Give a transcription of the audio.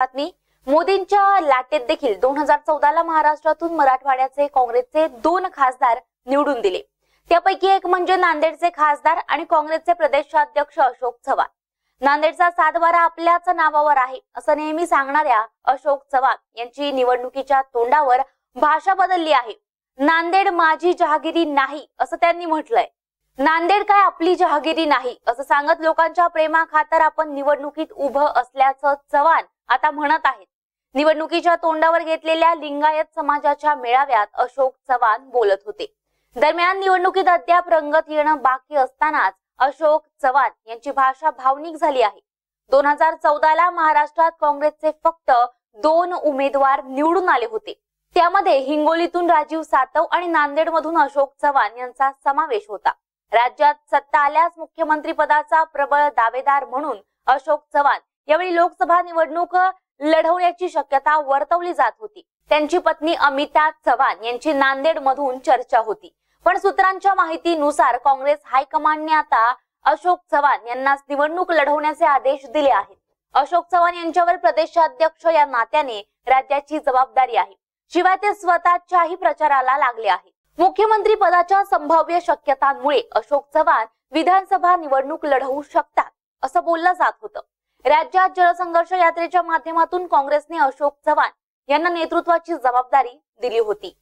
बातमी. मोदींच्या लाटेत देखील दोन हजार चौदाला महाराष्ट्रातून मराठवाड्याचे काँग्रेसचे दोन खासदार निवडून दिले. त्यापैकी एक म्हणजे नांदेडचे खासदार आणि काँग्रेसचे प्रदेशाध्यक्ष अशोक चव्हाण. नांदेडचा सातबारा आपल्याच नावावर आहे असं नेहमी सांगणाऱ्या अशोक चव्हाण यांची निवडणुकीच्या तोंडावर भाषा बदलली आहे. नांदेड माझी जहागिरी नाही असं त्यांनी म्हटलंय. नांदेड काय आपली जहागिरी नाही असं सांगत लोकांच्या प्रेमाखातर आपण निवडणुकीत उभं असल्याचं चव्हाण आता म्हणत आहेत. निवडणुकीच्या तोंडावर घेतलेल्या लिंगायत समाजाच्या मेळाव्यात अशोक चव्हाण बोलत होते. दरम्यान निवडणुकीत अद्याप रंगत येणं बाकी असतानाच अशोक चव्हाण यांची भाषा भावनिक झाली आहे. दोन हजार चौदाला महाराष्ट्रात काँग्रेसचे फक्त दोन उमेदवार निवडून आले होते. त्यामध्ये हिंगोलीतून राजीव सातव आणि नांदेडमधून अशोक चव्हाण यांचा समावेश होता. राज्यात सत्ता आल्यास मुख्यमंत्री पदाचा प्रबळ दावेदार म्हणून अशोक चव्हाण यावेळी लोकसभा निवडणूक लढवण्याची शक्यता वर्तवली जात होती. त्यांची पत्नी अमिता चव्हाण यांची नांदेड मधून चर्चा होती. पण सूत्रांच्या माहितीनुसार काँग्रेस हायकमांडने आता अशोक चव्हाण यांना निवडणूक लढवण्याचे आदेश दिले आहेत. अशोक चव्हाण यांच्यावर प्रदेशाध्यक्ष या नात्याने राज्याची जबाबदारी आहे. शिवाय ते स्वतःच्याही प्रचाराला लागले आहे मुख्यमंत्री पदाच्या संभाव्य शक्यतांमुळे अशोक चव्हाण विधानसभा निवडणूक लढवू शकतात असं बोललं जात होतं. राज्यात जलसंघर्ष यात्रेच्या माध्यमातून काँग्रेसने अशोक चव्हाण यांना नेतृत्वाची जबाबदारी दिली होती.